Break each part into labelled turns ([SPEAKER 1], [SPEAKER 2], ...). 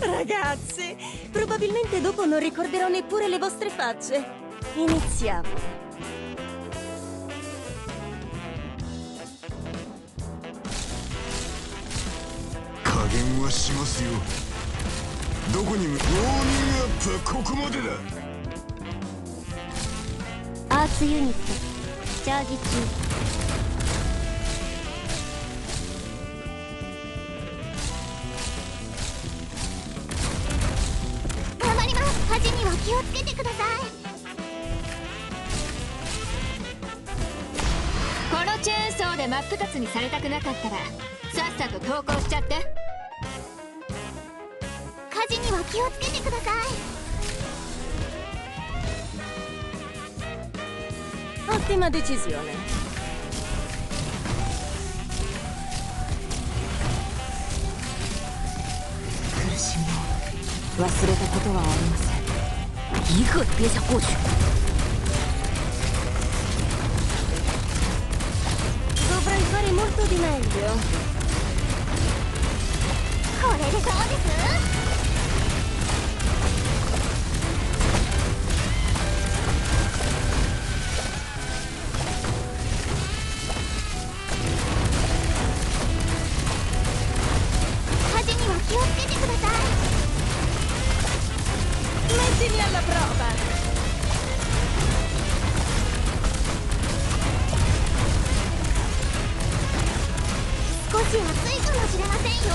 [SPEAKER 1] Ragazzi, probabilmente dopo non ricorderò neppure le vostre facce. Iniziamo.
[SPEAKER 2] Arts Unit, charge 2. 気をつけてください。
[SPEAKER 3] このチェーンソーで真っ二つにされたくなかったらさっさと投降しちゃって。
[SPEAKER 2] 火事には気をつけてください。
[SPEAKER 1] Ottima decisione.
[SPEAKER 4] 苦しみを忘れたことはありません一个也别想过去
[SPEAKER 1] Dovrei fare molto di meglio.
[SPEAKER 2] 少し暑いかもしれませんよ。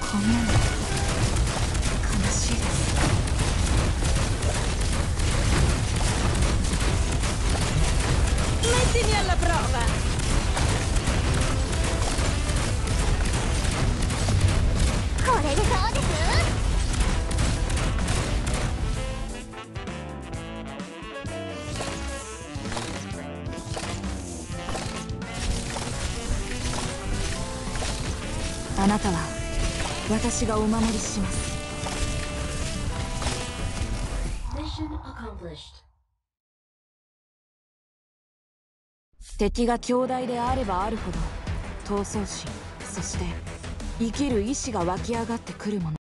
[SPEAKER 4] こんあなたは私がお守りします
[SPEAKER 5] Mission accomplished.
[SPEAKER 4] 敵が強大であればあるほど闘争心そして生きる意志が湧き上がってくるもの